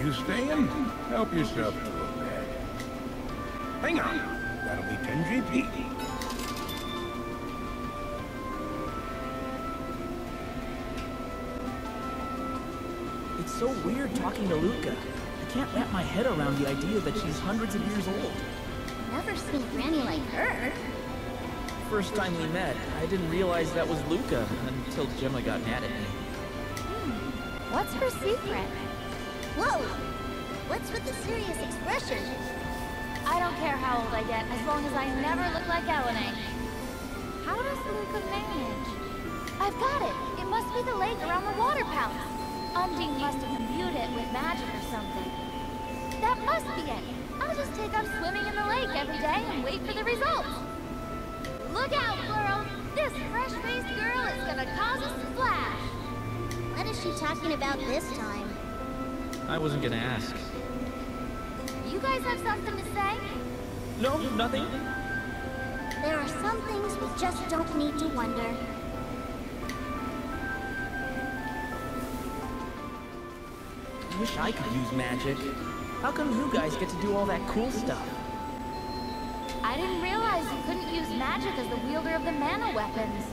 You staying? Help yourself to a bed. Hang on. That'll be 10 GP. It's so weird talking to Luca. I can't wrap my head around the idea that she's hundreds of years old. Never seen Granny like her. First time we met, I didn't realize that was Luca until Gemma got mad at me. Hmm. What's her secret? Whoa! What's with the serious expression? I don't care how old I get, as long as I never look like Elena. How does Luca manage? I've got it! It must be the lake around the water palace. Undine must have imbued it with magic or something. That must be it. I'll just take up swimming in the lake every day and wait for the results. Look out, Floro! This fresh-faced girl is gonna cause a splash! What is she talking about this time? I wasn't gonna ask. You guys have something to say? No, nothing. There are some things we just don't need to wonder. I wish I could use magic. How come you guys get to do all that cool stuff? I didn't realize you couldn't use magic as the wielder of the mana weapons.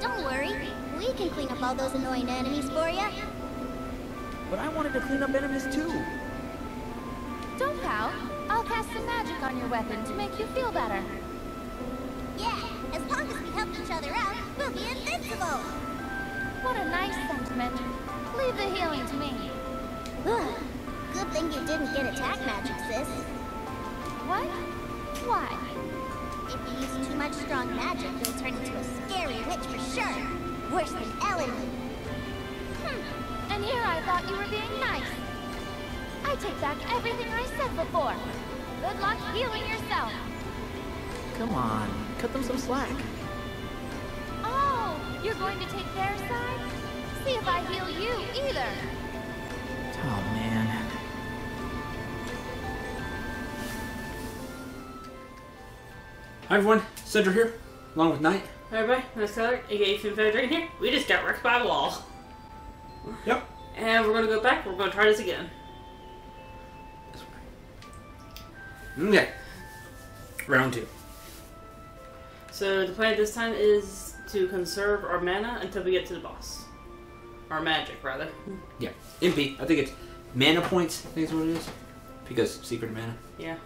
Don't worry, we can clean up all those annoying enemies for you. But I wanted to clean up enemies too. Don't pout. I'll cast some magic on your weapon to make you feel better. Yeah, as long as we help each other out, we'll be invincible. What a nice sentiment. Leave the healing to me. Good thing you didn't get attack magic, sis. What? Why? If you use too much strong magic, you'll turn into a scary witch for sure. Worse than Ellen. And here I thought you were being nice. I take back everything I said before. Good luck healing yourself. Come on, cut them some slack. Oh, you're going to take their side? See if I heal you either. Oh, man. Hi everyone, Cendril here, along with Knight. Hi everybody, nice color, aka Finfeather Dragon here. We just got wrecked by a wall. Yep. And we're gonna go back, we're gonna try this again. Okay. Round two. So the plan this time is to conserve our mana until we get to the boss. Our magic, rather. Yeah. MP. I think it's mana points. I think is what it is. Because secret mana. Yeah.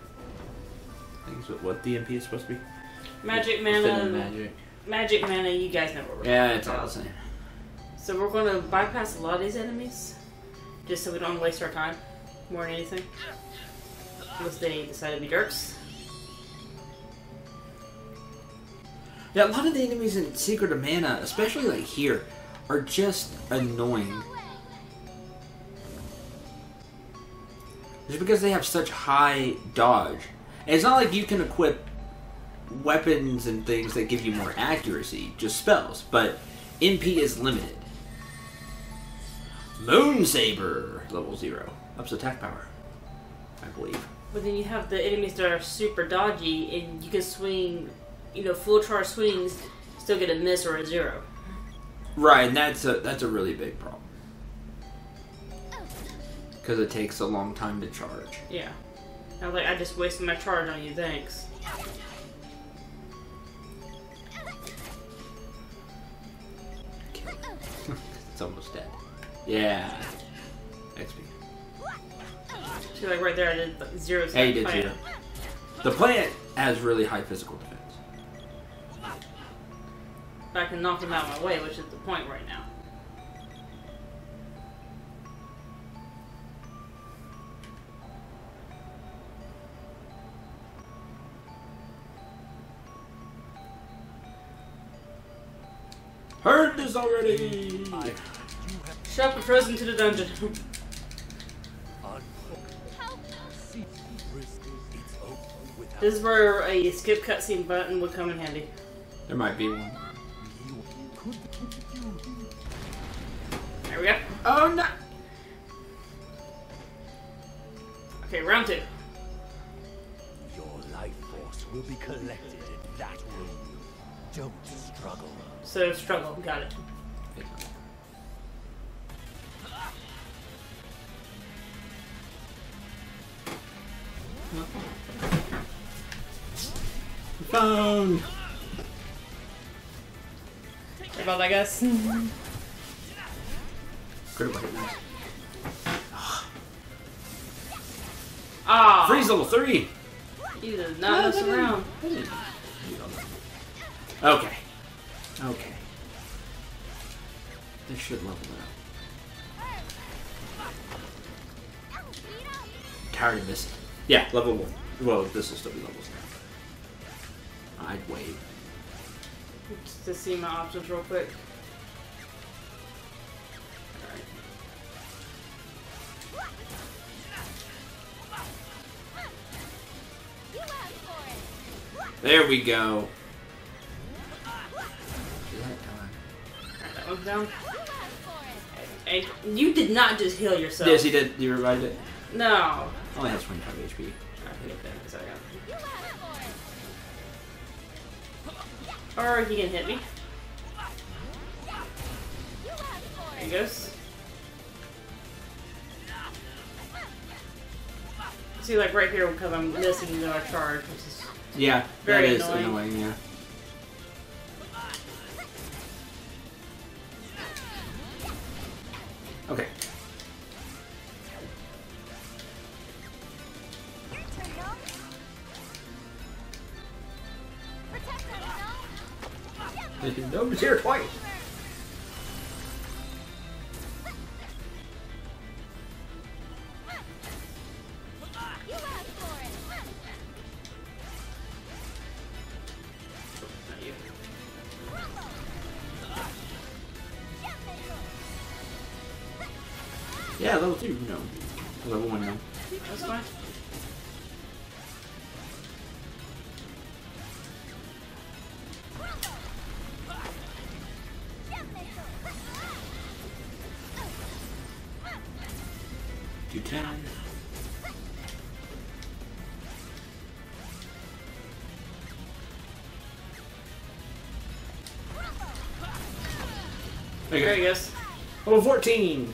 I think it's what, what the MP is supposed to be. Magic mana. Magic. Magic mana, you guys know what we're Yeah, it's all the same. So we're gonna bypass a lot of these enemies. Just so we don't waste our time. More than anything. Unless they decide to be jerks. Yeah, a lot of the enemies in Secret of Mana, especially like here, are just annoying. Just because they have such high dodge. And it's not like you can equip weapons and things that give you more accuracy, just spells, but MP is limited. Moon Saber, level 0. Ups attack power, I believe. But then you have the enemies that are super dodgy, and you can swing, you know, full charge swings, still get a miss or a zero. Right, and that's a that's a really big problem. Because it takes a long time to charge. Yeah. I was like, I just wasted my charge on you, thanks. It's almost dead. Yeah. XP. See, like right there, I did like zero. Yeah, you did zero. The plant has really high physical defense. But I can knock him out of my way, which is the point right now. Heard this already! Shut up and frozen to the dungeon. this is where a skip cutscene button would come in handy. There might be one. There we go. Oh no! Okay, round two. Your life force will be collected in that room. Don't struggle. So struggle, got it. Phone. Sorry about that, guys. Critical hit, nice. Ah, Freeze level three. you did not mess around. Okay. Okay. This should level it up. Tired of missing. Yeah, level one. Well, this will still be levels now. I'd wait. Just to see my options real quick. Alright. There we go. That one's down. Hey, you did not just heal yourself. Yes, he did. You revived it. No. Only has 25 HP. Alright, hit it then, 'cause I Or he can hit me. There he goes. See, like right here, because I'm missing the charge, which is Yeah, Very that is annoying. annoying. Yeah. Nobody's here twice. not you. Yeah, level two. No. Level one. No. That's fine. Level 14.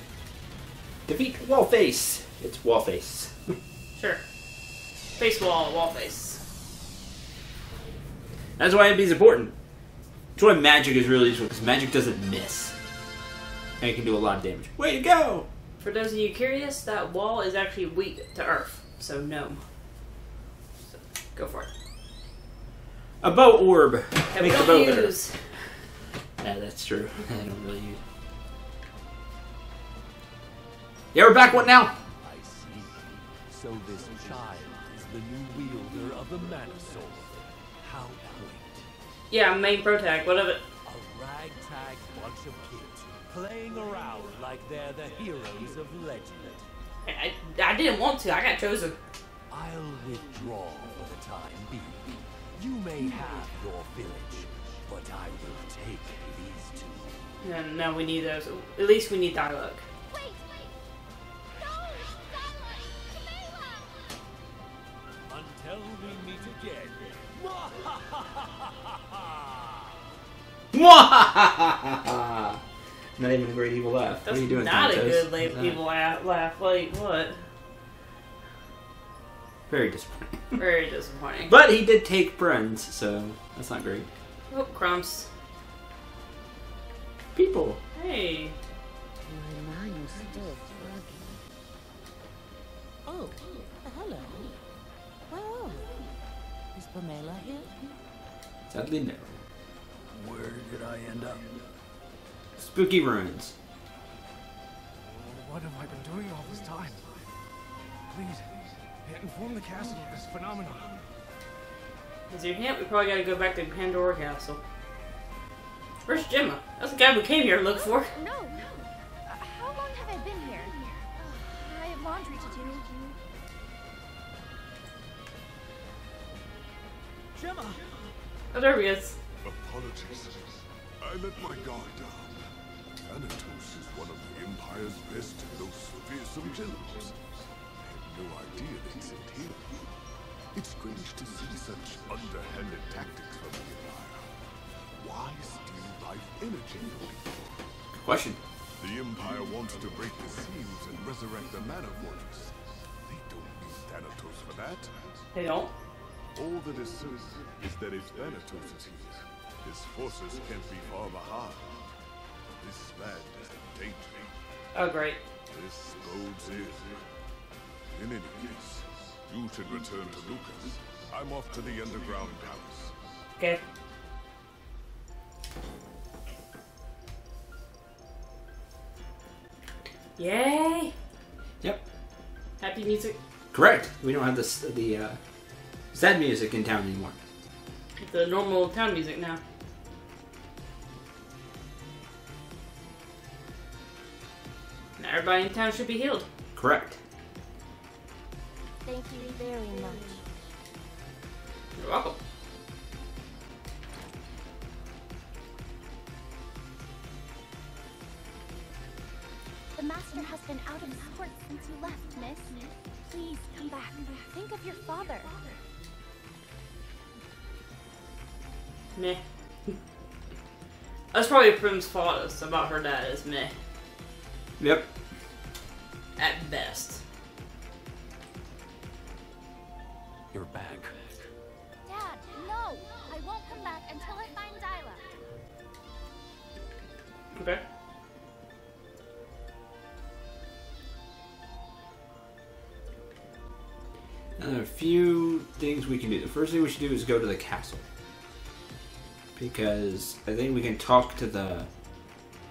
Defeat Wallface. It's Wallface. Sure. Face wall, wall face. That's why MP's important. That's why magic is really useful, because magic doesn't miss. And it can do a lot of damage. Way to go! For those of you curious, that wall is actually weak to earth, so gnome. So, go for it. A bow orb. That Make the bow better. use. Yeah, that's true. I don't really use. Yeah, we're back. What now? I see. So this child is the new wielder of the Mana Sword. How quaint. Yeah, main pro tag. What of it? A ragtag bunch of kids playing around like they're the heroes of legend. I, I, I didn't want to. I got chosen. I'll withdraw for the time being. You may have your village, but I will take these two. No, no, we need those. At least we need dialogue. Not even a great evil laugh. That's what are you doing? not a Thanatos? good laugh, uh-huh. What's evil laugh. laugh. Like, what? Very disappointing. Very disappointing. but he did take friends, so that's not great. Oh, crumbs. People. Hey. My mind's still foggy. Oh, hello. Where are we? Is Pamela here? Sadly, no. Where did I end up? Spooky ruins. What have I been doing all this time? Please, inform the castle of this phenomenon. As you can't, We probably gotta go back to Pandora Castle. Where's Gemma? That's the guy we came here to look for. No, no. Uh, how long have I been here? Uh, I have laundry to do. Gemma! Oh, there he is. Apologies. I let my guard down. Thanatos is one of the Empire's best and most fearsome generals. I had no idea they'd sent him. It's strange to see such underhanded tactics from the Empire. Why steal life energy? Good question. The Empire wants to break the seals and resurrect the Mana Fortress. They don't need Thanatos for that. They don't. All that is certain is that if Thanatos is here, his forces can't be far behind. This land is in danger. Oh, great. This bodes ill. In any case, you should return to Lucas. I'm off to the underground palace. Okay. Yay! Yep. Happy music. Correct. We don't have this the uh, sad music in town anymore. The normal town music now. Everybody in town should be healed. Correct. Thank you very much. You're welcome. The master has been out of sorts since you left, miss. Please come back. Think of your father. Meh. That's probably Prim's fault about her dad is meh. Yep. At best. You're back. Dad, no! I won't come back until I find Dyla. Okay. Now, there are a few things we can do. The first thing we should do is go to the castle. Because I think we can talk to the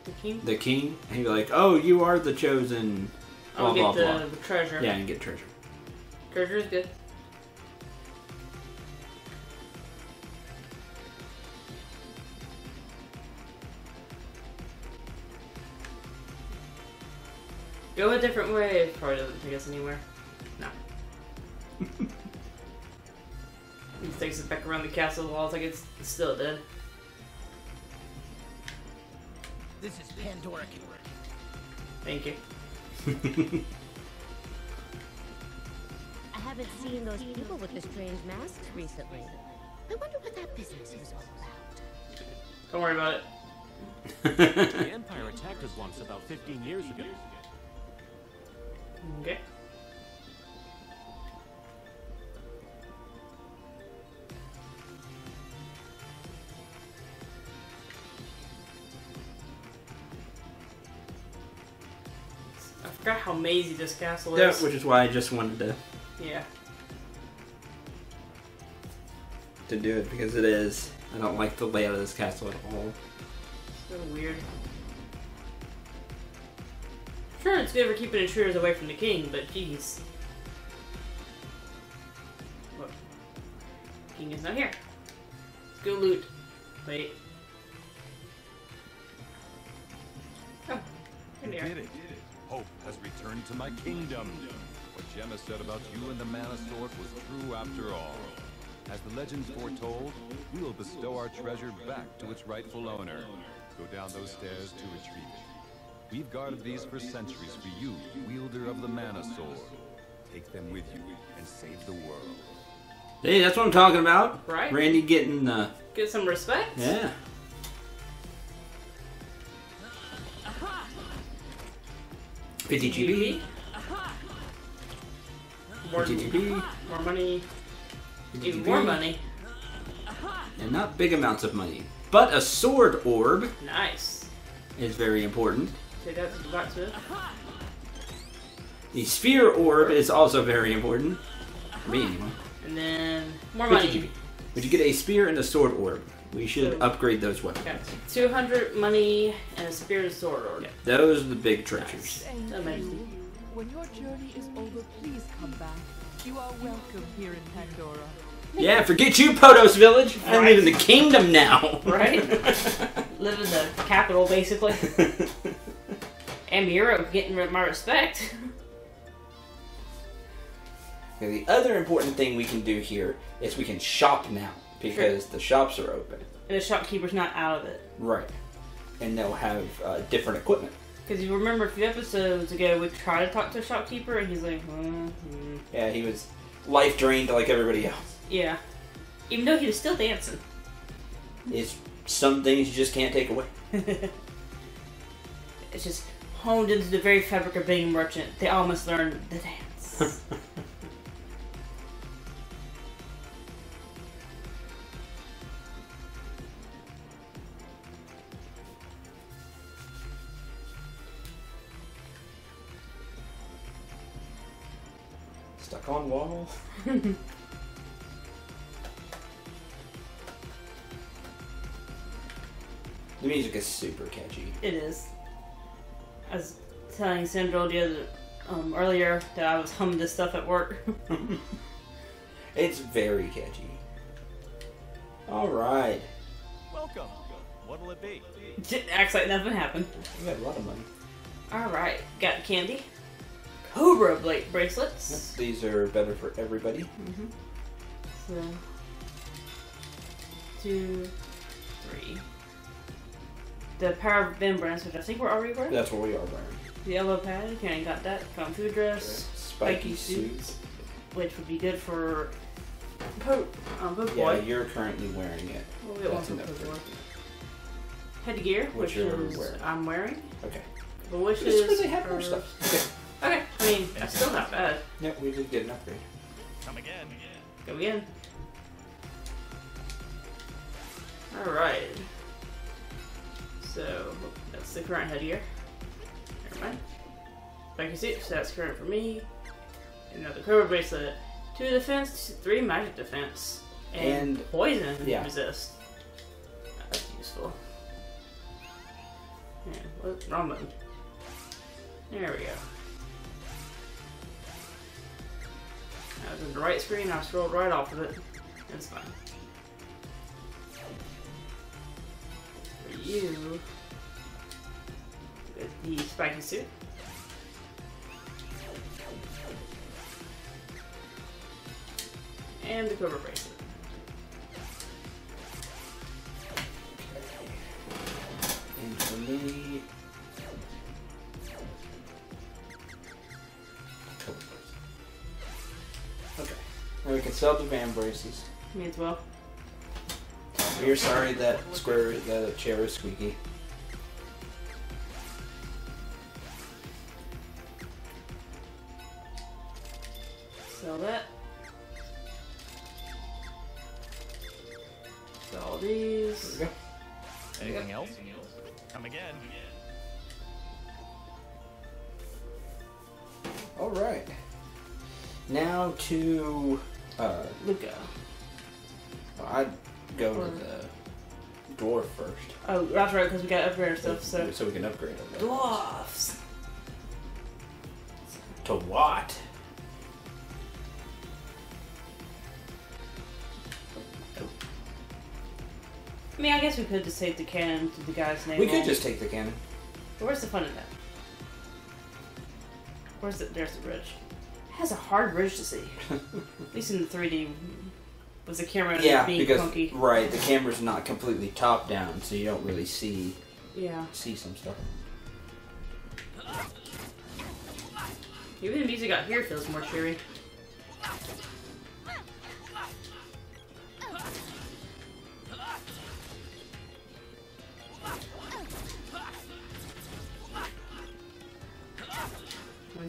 The king. the king and he'd be like, "Oh, you are the chosen." Blah I'll blah get the, blah. the treasure. Yeah, and get treasure. Treasure is good. Go a different way. It Probably doesn't take us anywhere. No. it takes us back around the castle walls like it's, it's still dead. This is Pandora. Thank you. I haven't seen those people with the strange masks recently. I wonder what that business was all about. Don't worry about it. The Empire attacked us once about 15 years ago. Okay. Mazy this castle yeah, is. which is why I just wanted to yeah. to do it because it is. I don't like the layout of this castle at all. It's so weird. Sure, it's good for keeping intruders away from the king, but geez. What? King is not here. Let's go loot. Wait. Oh, in You there. Did it. Hope has returned to my kingdom. What Gemma said about you and the Mana Sword was true after all. As the legends foretold, we will bestow our treasure back to its rightful owner. Go down those stairs to retrieve it. We've guarded these for centuries for you, wielder of the Mana Sword. Take them with you and save the world. Hey, that's what I'm talking about. Right. Randy getting the Get some respect. yeah. Fifty GP. More, 50 GP. more money. 50 Even more money. And not big amounts of money. But a sword orb Nice. is very important. Take that to the blacksmith. The sphere orb is also very important. For me, anyway. And then more money. Would you get a spear and a sword orb? We should So- upgrade those weapons. Okay. 200 money and a spear and sword orb. Those are the big treasures. Amazing. When your journey is over, please come back. You are welcome here in Pandora. Yeah, forget you, Potos Village. I'm Right. leaving the kingdom now. Right? Live in the capital, basically. And Miro getting my respect. Okay, the other important thing we can do here is we can shop now because the shops are open. And the shopkeeper's not out of it. Right. And they'll have uh, different equipment. Because you remember a few episodes ago, we tried to talk to a shopkeeper, and he's like, hmm, hmm. Yeah, he was life drained like everybody else. yeah. Even though he was still dancing. It's some things you just can't take away. It's just honed into the very fabric of being a merchant. They all must learn the dance. The music is super catchy. It is. I was telling Sandra the other um, earlier that I was humming this stuff at work. It's very catchy. Alright. Welcome. What'll it be? Acts like nothing happened. We got a lot of money. All right, got candy. Cobra blade bracelets. These are better for everybody. Mm-hmm. So, two, three. The power of remembrance, which I think we're already wearing. That's what we are wearing. The yellow pad, okay, got that. Kung Fu dress. Spiky suits, which would be good for po- um, Yeah, Boy. you're currently wearing it. We'll get one for an Poke upgrade. Boy. Headgear, Which which is wearing. I'm wearing. Okay. The wishes Just because they have more stuff. Okay, I mean, that's still not bad. Yeah, we did get an upgrade. Come again. Go again. Alright. So, that's the current headgear. Never mind. Spiky suit, so that's current for me. Another Cobra bracelet. Two defense, three magic defense. And, And- poison yeah. resist. That's useful. Yeah, what? Wrong button. There we go. I was in the right screen, I scrolled right off of it. It's fine. For you, with the spiky suit. And the Cobra bracelet. And for me. Can sell the van braces. Me as well. We are sorry that square the chair is squeaky. Sell that. Sell all these. There we go. Anything else? Come again. All right. Now to uh, Luca. I'd go to the dwarf first, Oh, that's right, because we got upgrade stuff, so. so we can upgrade them. Dwarfs! To what? I mean, I guess we could just take the cannon to the guy's name. We could just take the cannon. But where's the fun in that? Where's the. There's the bridge. Has a hard bridge to see. At least in the 3D. With the camera Yeah, being because funky. right, the camera's not completely top down, so you don't really see Yeah. see some stuff. Even the music out here feels more cheery.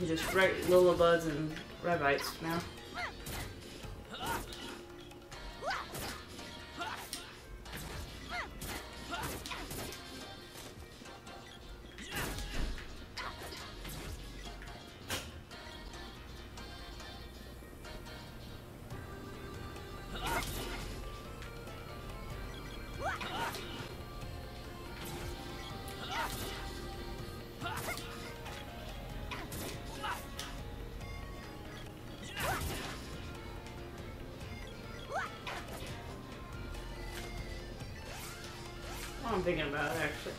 Can just write Lullabuds and Rabites now. Thinking about actually.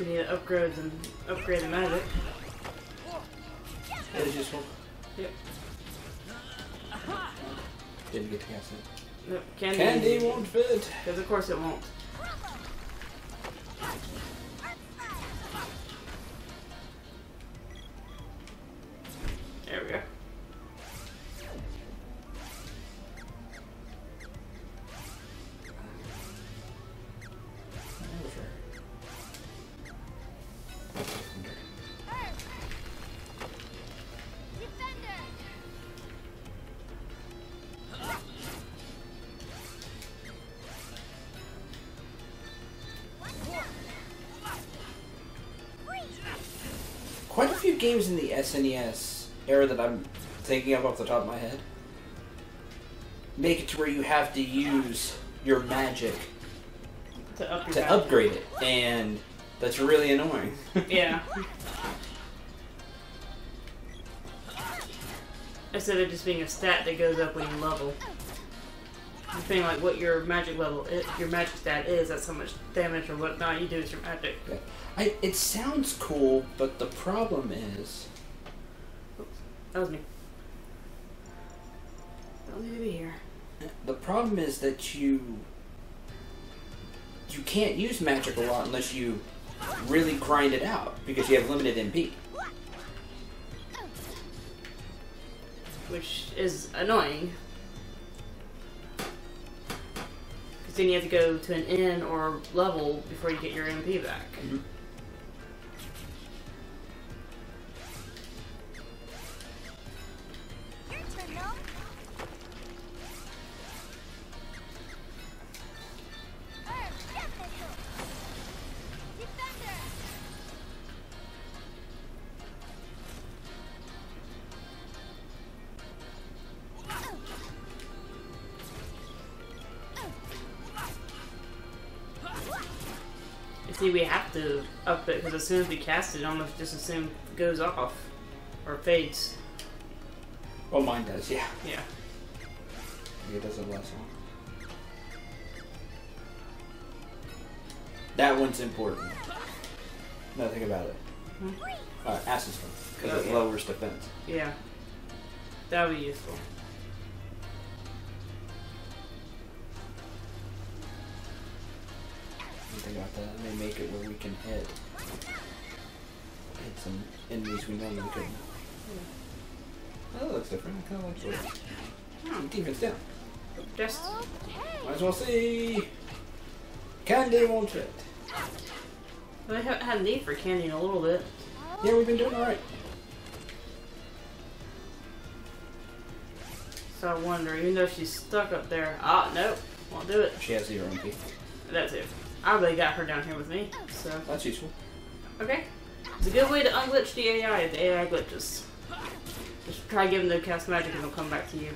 We need to upgrade and upgrade the magic. It was useful. Yep. Didn't get to cast it. Nope, candy. Candy won't fit. Because of course it won't. Games in the SNES era that I'm thinking of off the top of my head. Make it to where you have to use your magic To up your to upgrade it, and that's really annoying. Yeah. Instead of just being a stat that goes up when you level. Depending like what your magic level, is, your magic stat is, that's how much damage or whatnot you do with your magic. I, it sounds cool, but the problem is, That was me. Don't need to be here. the problem is that you you can't use magic a lot unless you really grind it out because you have limited MP. Which is annoying. Because then you have to go to an inn or level before you get your MP back. You see, we have to up it because as soon as we cast it, it almost just as soon goes off or fades. Well, mine does, yeah. Yeah. It doesn't last long. That one's important. No, think about it. Hmm? Uh, Ass's one, because Okay. it lowers defense. Yeah. That would be useful. That. It may make it where we can hit hit some enemies we normally couldn't. Oh, that looks different. I kind of looks like it. Hmm, defense down. Just Might as well see. Candy won't fit. I haven't had a need for candy in a little bit. Yeah, we've been doing alright. So I wonder, even though she's stuck up there, ah, nope, won't do it. She has zero MP. That's it. I really got her down here with me, so. That's useful. Okay. It's a good way to unglitch the AI if the AI glitches. Just try giving them the cast magic and they'll come back to you.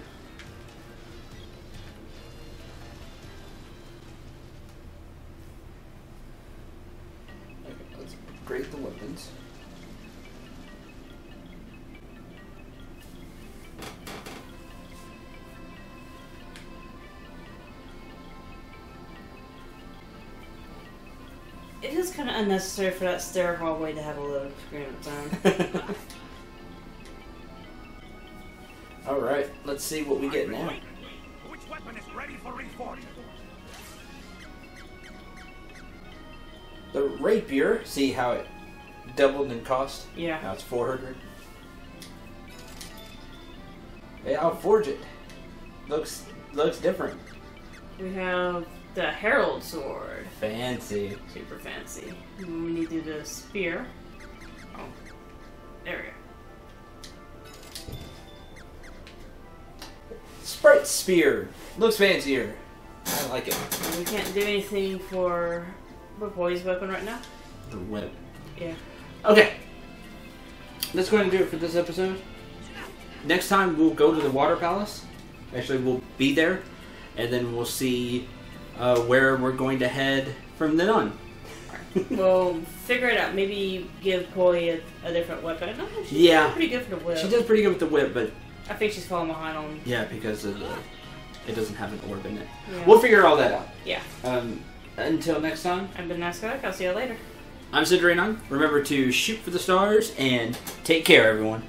It is kind of unnecessary for that stair hallway to have a load screen of its own. Alright, let's see what we get now. Which weapon is ready for reforging? The rapier, see how it doubled in cost? Yeah. Now it's 400. Hey, I'll forge it. Looks looks different. we have the Herald Sword. Fancy. Super fancy. We need to do the spear. Oh, there we go. Sprite spear. Looks fancier. I like it. And we can't do anything for the Boy's weapon right now. The whip. Yeah. Okay. That's going to do it for this episode. Next time we'll go to the Water Palace. Actually, we'll be there, and then we'll see uh, where we're going to head from then on. we'll figure it out. Maybe give Poi a, a different weapon. I don't know. She's Yeah. pretty good for the whip. She does pretty good with the whip, but I think she's falling behind on. yeah, because of the, it doesn't have an orb in it. Yeah. We'll figure all that out. Yeah. Um, until next time, I've been nice. I'll see you later. I'm Sid Raynon. Remember to shoot for the stars and take care, everyone.